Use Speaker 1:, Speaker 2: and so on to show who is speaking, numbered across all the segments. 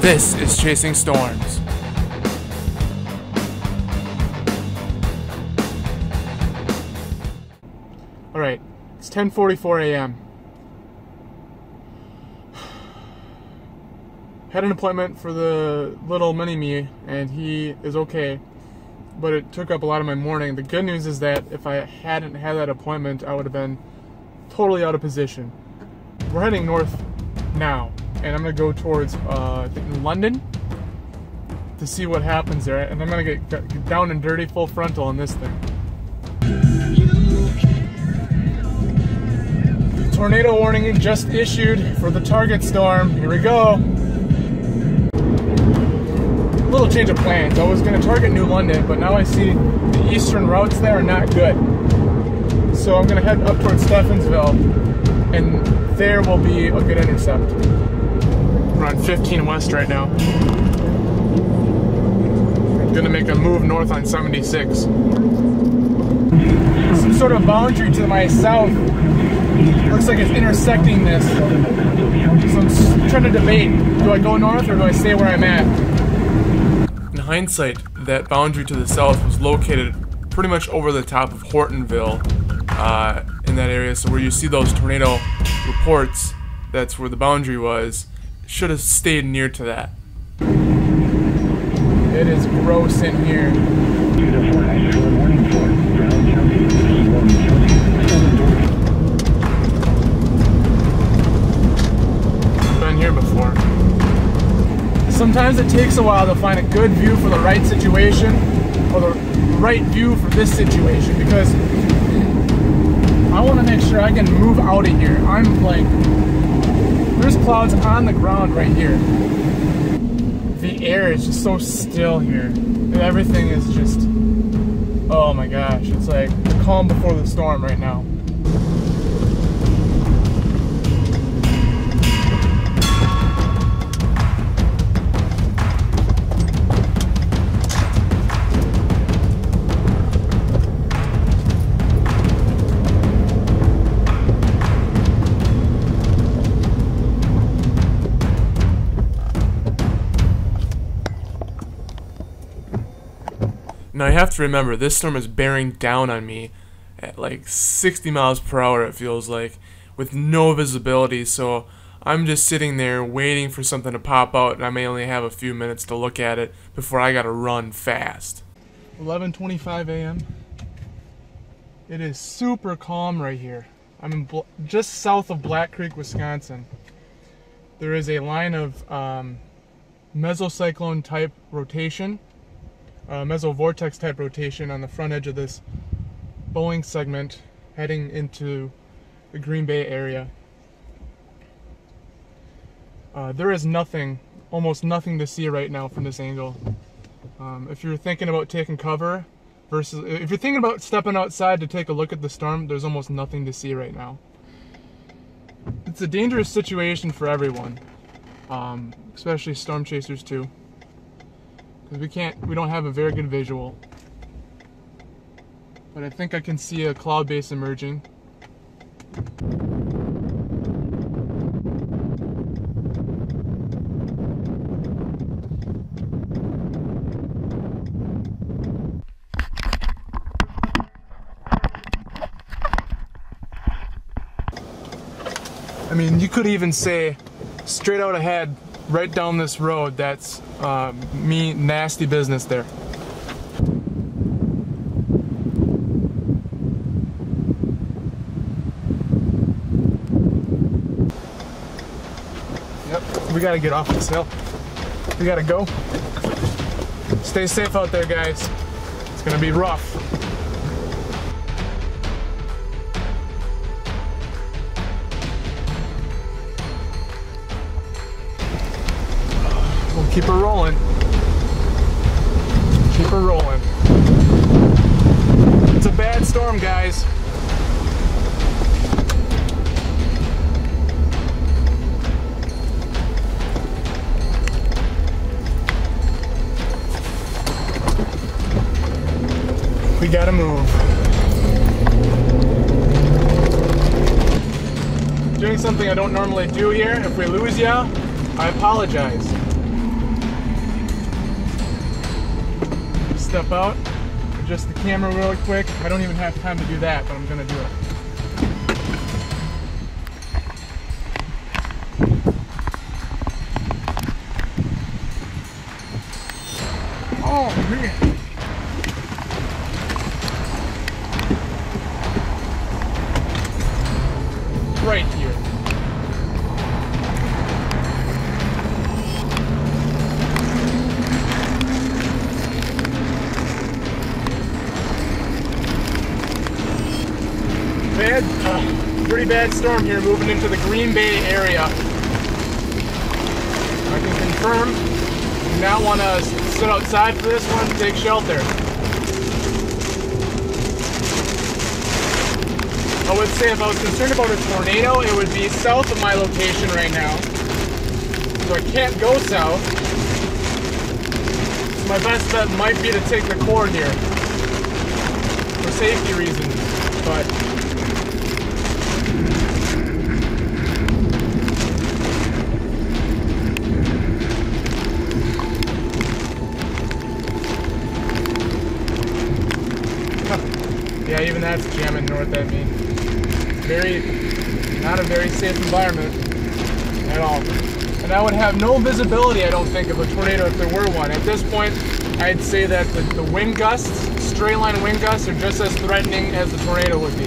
Speaker 1: This is Chasing Storms. All right, it's 10:44 a.m. Had an appointment for the little mini me, and he is okay, but it took up a lot of my morning. The good news is that if I hadn't had that appointment, I would have been totally out of position. We're heading north now, and I'm gonna go towards uh, London to see what happens there, and I'm gonna get, get down and dirty full frontal on this thing. Tornado warning just issued for the target storm. Here we go. A little change of plans. I was to target New London, but now I see the eastern routes there are not good. So I'm to head up towards Stephensville, and there will be a good intercept. We're on 15 West right now. Going to make a move north on 76. Some sort of boundary to my south looks like it's intersecting this. So I'm trying to debate, do I go north or do I stay where I'm at? In hindsight, that boundary to the south was located pretty much over the top of Hortonville uh, in that area. So where you see those tornado reports, that's where the boundary was. Should have stayed near to that. It is gross in here. Been here before. Sometimes it takes a while to find a good view for the right situation or the right view for this situation because I want to make sure I can move out of here. I'm like, there's clouds on the ground right here. The air is just so still here. Everything is just, oh my gosh, it's like calm before the storm right now. Now you have to remember, this storm is bearing down on me at like 60 miles per hour, it feels like, with no visibility. So I'm just sitting there waiting for something to pop out, and I may only have a few minutes to look at it before I gotta run fast. 11:25 a.m. It is super calm right here. I'm in just south of Black Creek, Wisconsin. There is a line of um, mesocyclone type rotation uh, mesovortex type rotation on the front edge of this bowing segment heading into the Green Bay area. Uh, there is nothing, almost nothing to see right now from this angle. Um, if you're thinking about taking cover versus, if you're thinking about stepping outside to take a look at the storm, there's almost nothing to see right now. It's a dangerous situation for everyone, um, especially storm chasers too because we can't we don't have a very good visual. But I think I can see a cloud base emerging. I mean you could even say straight out ahead right down this road, that's uh, me nasty business there. Yep, we gotta get off this hill. We gotta go. Stay safe out there, guys. It's gonna be rough. Keep her rolling. Keep her rolling. It's a bad storm, guys. We gotta move. Doing something I don't normally do here. If we lose ya, I apologize. Step out, adjust the camera really quick. I don't even have time to do that, but I'm gonna do it. Bad storm here moving into the Green Bay area. I can confirm, do not want to sit outside for this one, take shelter. I would say if I was concerned about a tornado, it would be south of my location right now. So I can't go south. So my best bet might be to take the cord here. For safety reasons. But Yeah, even that's jamming north at me. Very, not a very safe environment at all. And I would have no visibility, I don't think, of a tornado if there were one. At this point, I'd say that the, the wind gusts, straight line wind gusts, are just as threatening as the tornado would be.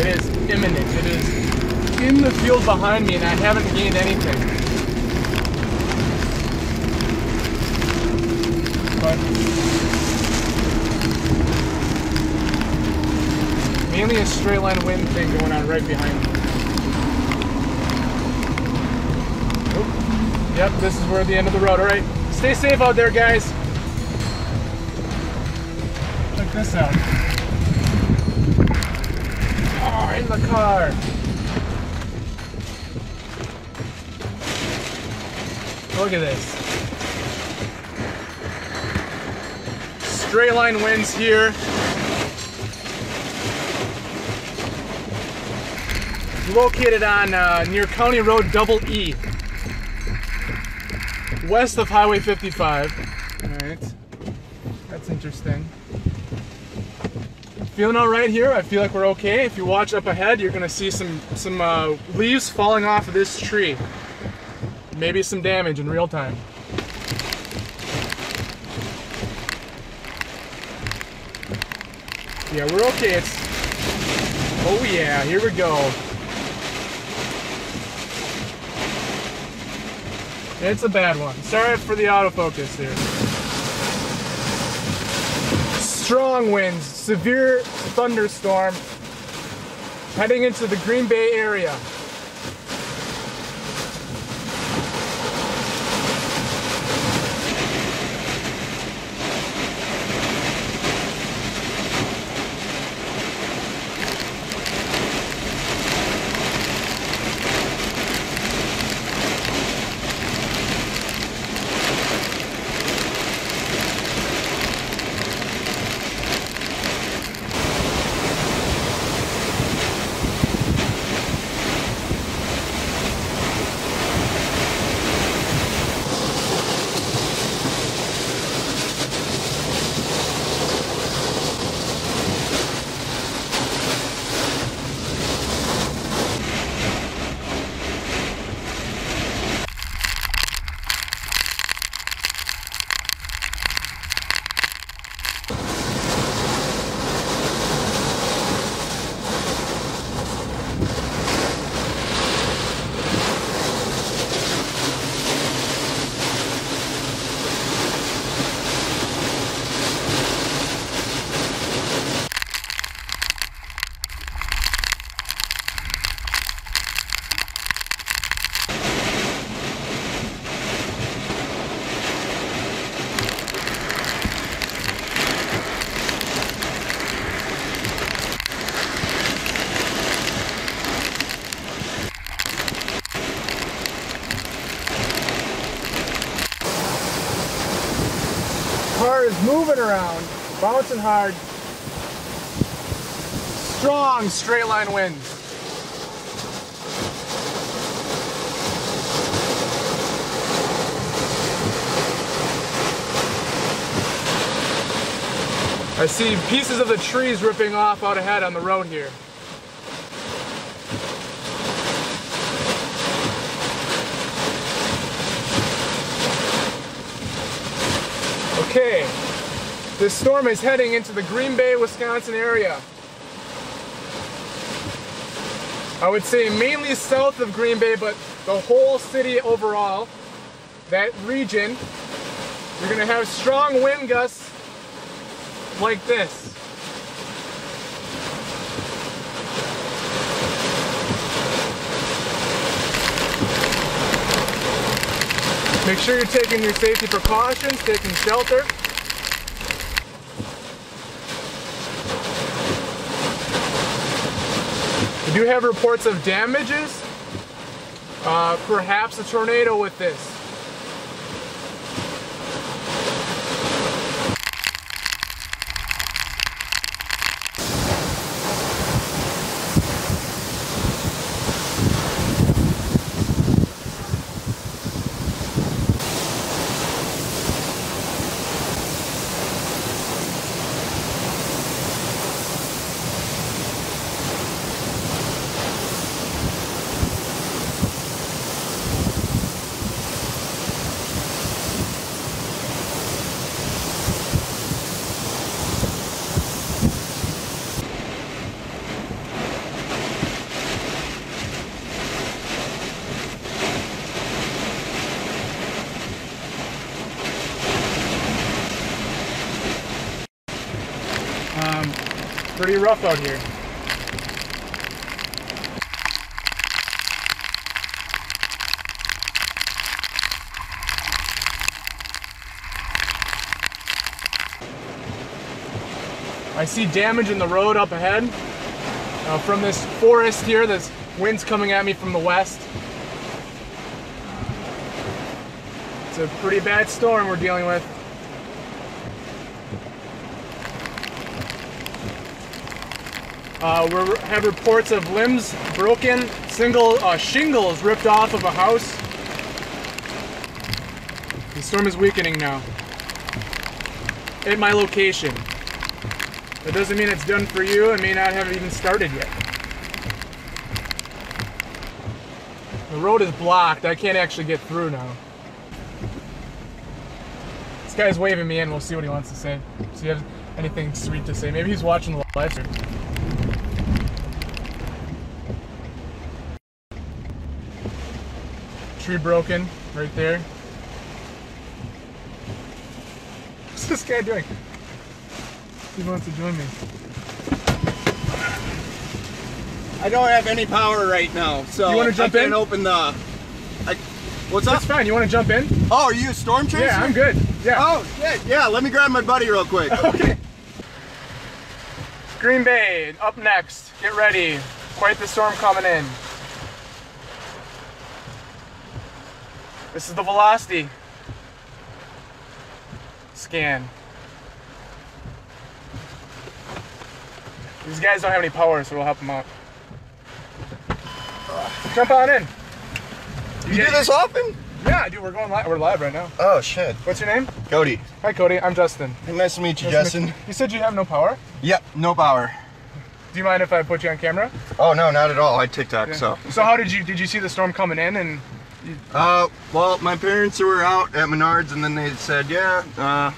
Speaker 1: It is imminent. It is in the field behind me, and I haven't gained anything. But mainly a straight line wind thing going on right behind me. Yep, this is where the end of the road. All right, stay safe out there, guys. Check this out. Oh, in the car. Look at this. Straight line winds here. Located on uh, near County Road Double E, west of Highway 55. All right, that's interesting. Feeling all right here. I feel like we're okay. If you watch up ahead, you're gonna see some some uh, leaves falling off of this tree. Maybe some damage in real time. Yeah, we're okay. It's oh yeah, here we go. It's a bad one. Sorry for the autofocus here. Strong winds, severe thunderstorm heading into the Green Bay area. Car is moving around. Bouncing hard. Strong straight line winds. I see pieces of the trees ripping off out ahead on the road here. Okay, this storm is heading into the Green Bay, Wisconsin area. I would say mainly south of Green Bay, but the whole city overall, that region, you're gonna have strong wind gusts like this. Make sure you're taking your safety precautions, taking shelter. We do have reports of damages, uh, perhaps a tornado with this. Um, pretty rough out here. I see damage in the road up ahead uh, from this forest here. This wind's coming at me from the west. It's a pretty bad storm we're dealing with. Uh, we have reports of limbs broken, single uh, shingles ripped off of a house. The storm is weakening now. At my location. That doesn't mean it's done for you. It may not have even started yet. The road is blocked. I can't actually get through now. This guy's waving me in. We'll see what he wants to say. See if he has anything sweet to say. Maybe he's watching the live stream. Tree broken right there. What's this guy doing? He wants to join me.
Speaker 2: I don't have any power right now, so
Speaker 1: You wanna jump
Speaker 2: I can't
Speaker 1: in?
Speaker 2: open the. I, what's up?
Speaker 1: That's fine. You want to jump in?
Speaker 2: Oh, are you a storm chaser?
Speaker 1: Yeah, I'm good. Yeah.
Speaker 2: Oh shit! Yeah, let me grab my buddy real quick.
Speaker 1: Okay. Green Bay up next. Get ready. Quite the storm coming in. This is the velocity scan. These guys don't have any power, so we'll help them out. Jump on in.
Speaker 2: You do this often?
Speaker 1: Yeah, dude, we're going live. We're live right now.
Speaker 2: Oh shit.
Speaker 1: What's your name?
Speaker 2: Codi.
Speaker 1: Hi, Codi. I'm Justin.
Speaker 2: Nice to meet you,
Speaker 1: Nice
Speaker 2: Justin.
Speaker 1: meet you. You said you have no power.
Speaker 2: Yep, no power.
Speaker 1: Do you mind if I put you on camera?
Speaker 2: Oh no, not at all. I TikTok, so.
Speaker 1: So how did you did you see the storm coming in and
Speaker 2: Uh, well, my parents were out at Menards, and then they said, yeah, uh,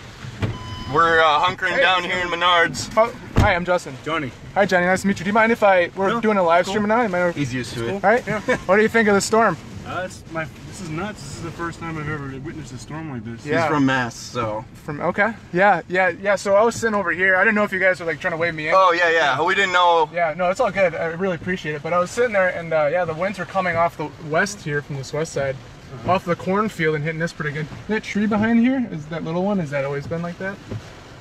Speaker 2: we're uh, hunkering
Speaker 1: Hey.
Speaker 2: down here in Menards.
Speaker 1: oh, hi I'm Justin.
Speaker 3: Johnny.
Speaker 1: Hi Johnny, nice to meet you. Do you mind if I we're
Speaker 3: No,
Speaker 1: doing a live
Speaker 3: cool.
Speaker 1: stream now? Am I,
Speaker 2: He's used to
Speaker 1: all
Speaker 2: it.
Speaker 1: right? What do you think of the storm?
Speaker 3: Uh, it's my. This is nuts. This is the first time I've ever witnessed a storm like this.
Speaker 1: Yeah.
Speaker 2: He's from Mass, so.
Speaker 1: From okay. Yeah, yeah, yeah. So I was sitting over here. I didn't know if you guys were like trying to wave me in.
Speaker 2: Oh yeah, yeah. We didn't know.
Speaker 1: Yeah, no, it's all good. I really appreciate it. But I was sitting there, and uh, yeah, the winds were coming off the west here from this west side,
Speaker 2: Uh-huh.
Speaker 1: off the cornfield, and hitting this pretty good. That tree behind here is that little one. Has that always been like that,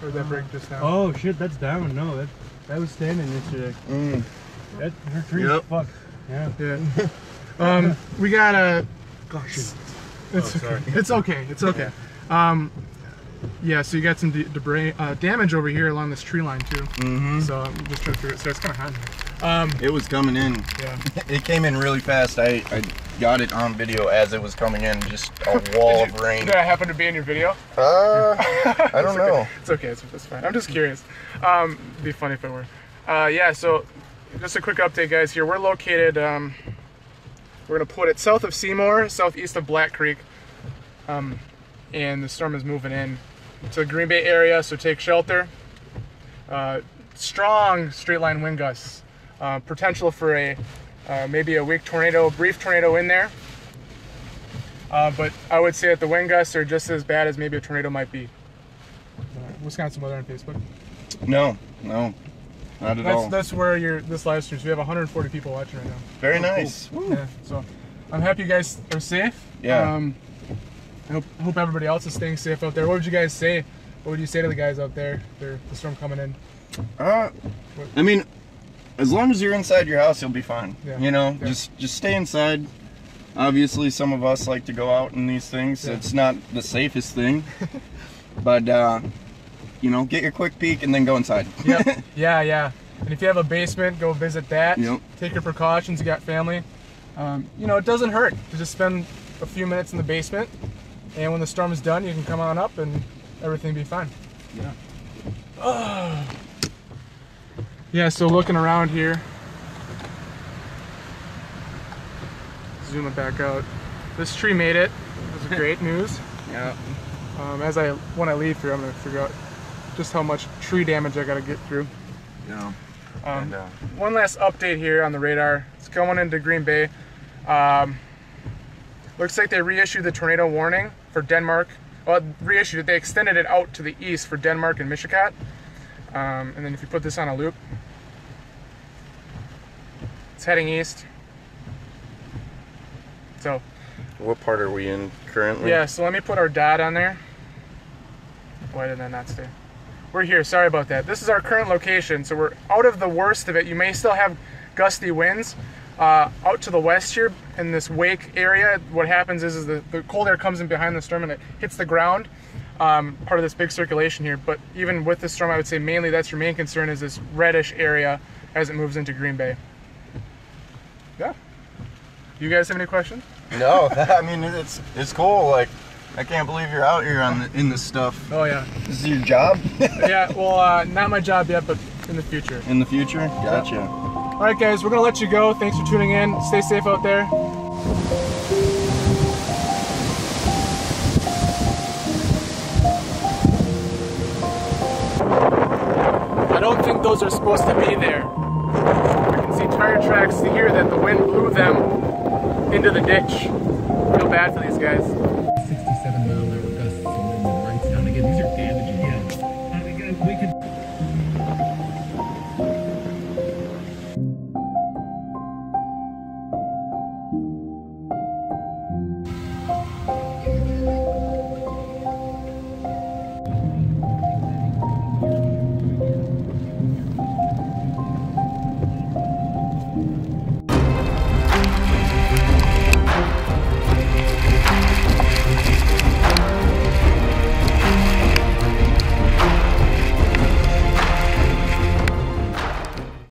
Speaker 1: or did that break just now?
Speaker 3: Oh shit, that's down. No, that that was standing yesterday.
Speaker 2: Mm.
Speaker 3: That her tree's
Speaker 2: Yep.
Speaker 3: fucked. Yeah.
Speaker 1: Yeah. um, we got a.
Speaker 3: Gosh.
Speaker 1: It's
Speaker 3: Oh, sorry.
Speaker 1: okay. It's okay. It's okay. Um, Yeah, so you got some de- debris, uh, damage over here along this tree line too.
Speaker 2: Mm-hmm.
Speaker 1: So I'm just trying to figure it. So it's kind of hot. Um,
Speaker 2: It was coming in.
Speaker 1: yeah.
Speaker 2: It came in really fast. I, I got it on video as it was coming in. Just a wall of rain.
Speaker 1: Did I happen to be in your video?
Speaker 2: Uh, I don't know.
Speaker 1: It's okay. It's, it's fine. I'm just curious. Um, it'd be funny if it were. Uh, yeah. So, just a quick update, guys. Here we're located. Um, we're gonna put it south of Seymour, southeast of Black Creek, um, and the storm is moving in to the Green Bay area. So take shelter. Uh, strong straight line wind gusts. Uh, potential for a uh, maybe a weak tornado, brief tornado in there. Uh, but I would say that the wind gusts are just as bad as maybe a tornado might be. Uh, Wisconsin weather on Facebook.
Speaker 2: No, no, not at
Speaker 1: That's
Speaker 2: all.
Speaker 1: that's where your this live stream. So we have 140 people watching right now.
Speaker 2: Very
Speaker 1: Oh,
Speaker 2: nice. Woo.
Speaker 1: Yeah. So I'm happy you guys are safe.
Speaker 2: Yeah.
Speaker 1: Um, I hope, hope everybody else is staying safe out there. What would you guys say? What would you say to the guys out there? They're, the storm coming in.
Speaker 2: Uh, I mean, as long as you're inside your house, you'll be fine.
Speaker 1: Yeah.
Speaker 2: You know,
Speaker 1: Yeah.
Speaker 2: just just stay inside. Obviously, some of us like to go out in these things.
Speaker 1: Yeah.
Speaker 2: It's not the safest thing, but uh, you know, get your quick peek and then go inside.
Speaker 1: Yep. yeah, yeah. And if you have a basement, go visit that.
Speaker 2: Yep.
Speaker 1: Take your precautions. You got family. Um, you know, it doesn't hurt to just spend a few minutes in the basement, and when the storm is done, you can come on up and everything be fine.
Speaker 2: Yeah. Oh.
Speaker 1: Yeah. So looking around here, zoom it back out. This tree made it. That's great news.
Speaker 2: Yeah.
Speaker 1: Um, as I when I leave here, I'm gonna figure out just how much tree damage I gotta get through.
Speaker 2: Yeah.
Speaker 1: Um,
Speaker 2: And, uh,
Speaker 1: one last update here on the radar. It's going into Green Bay. Um, looks like they reissued the tornado warning for Denmark. Well, reissued it. They extended it out to the east for Denmark and Michigan. Um, and then if you put this on a loop, it's heading east. So
Speaker 2: what part are we in currently?
Speaker 1: yeah, so let me put our dot on there. Why did that not stay? We're here, sorry about that. This is our current location, so we're out of the worst of it. You may still have gusty winds. Uh, out to the west here in this wake area, what happens is, is the, the cold air comes in behind the storm and it hits the ground, um, part of this big circulation here. But even with this storm, I would say mainly that's your main concern is this reddish area as it moves into Green Bay. Yeah. You guys have any questions?
Speaker 2: No, I mean it's it's cool. Like, I can't believe you're out here on the, in this stuff.
Speaker 1: Oh yeah.
Speaker 2: This is your job
Speaker 1: yeah, well, uh, not my job yet, but in the future.
Speaker 2: in the future. Gotcha.
Speaker 1: All right, guys, we're gonna let you go. Thanks for tuning in. Stay safe out there. I don't think those are supposed to be there. I can see tire tracks here that the wind blew them into the ditch. Feel bad for these guys. 66